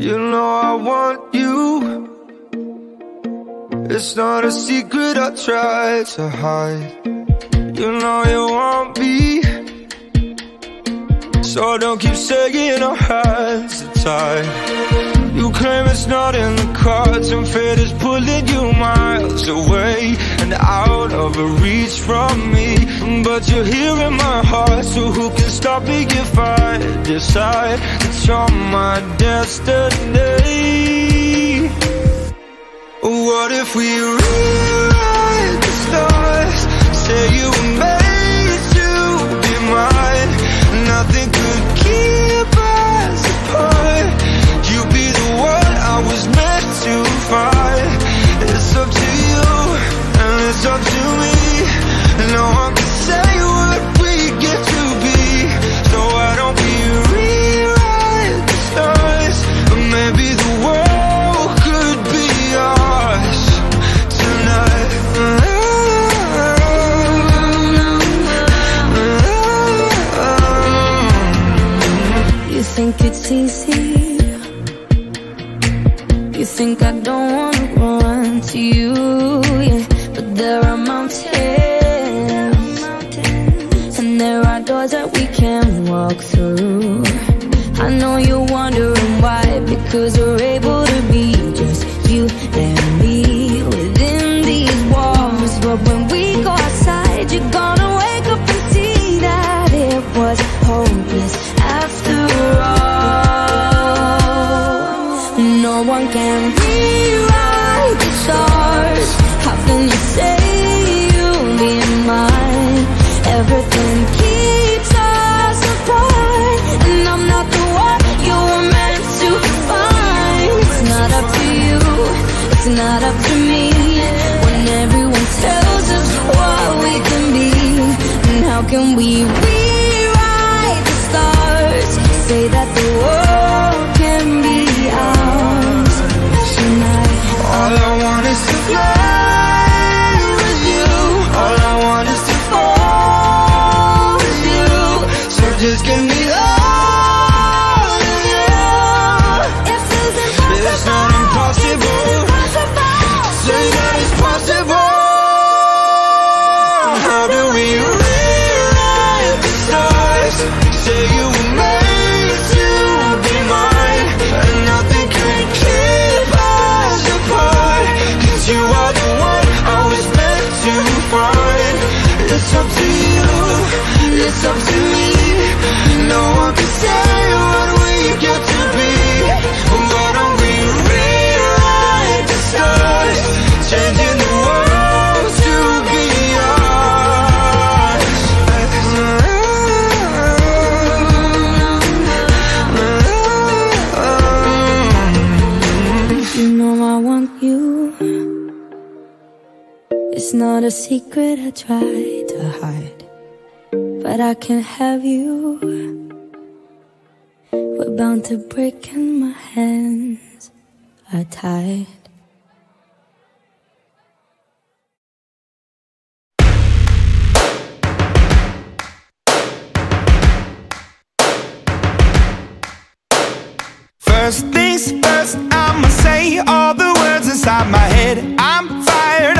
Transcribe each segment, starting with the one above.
You know I want you. It's not a secret I try to hide. You know you want me. So don't keep saying our hands are tied you claim it's not in the cards And fate is pulling you miles away And out of reach from me. But you're here in my heart So who can stop me if I decide That you're my destiny? What if we rewrite the stars? Say you were it's easy. You think I don't wanna run to you, yeah But there are mountains And there are doors that we can walk through. I know you're wondering why Because we're able It's not a secret I try to hide But I can't have you We're bound to break and my hands are tied First things first, I'ma say all the words inside my head. I'm fired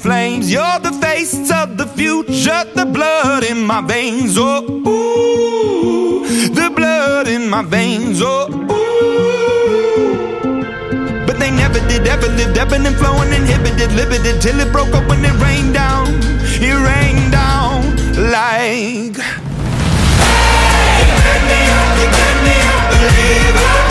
flames. You're the face of the future, the blood in my veins. Oh, ooh, the blood in my veins. Oh, ooh. But they never did, ever lived, ebbing and flowing, inhibited, limited, till it broke up when it rained down. It rained down like. Hey, burn me up, you me up, believer.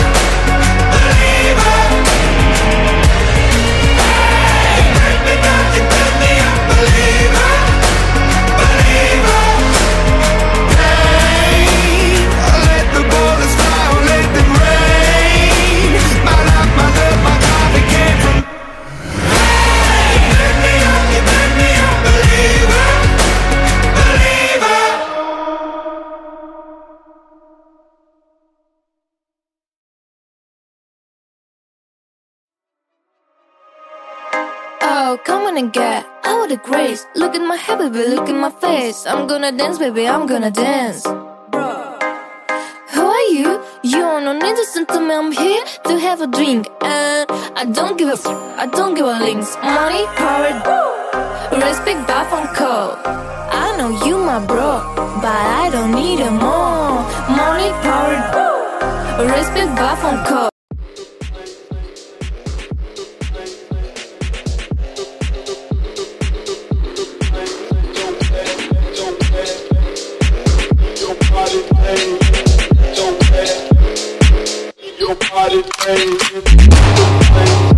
Come on and get out of the grace. Look at my hair, baby, look at my face. I'm gonna dance, baby, I'm gonna dance. Who are you? You need to listen to me. I'm here to have a drink, and I don't give a f- I don't give a links. Money, power, respect, buff and call. I know you my bro, but I don't need it more. Money, power, respect, buff and code. play, play, play.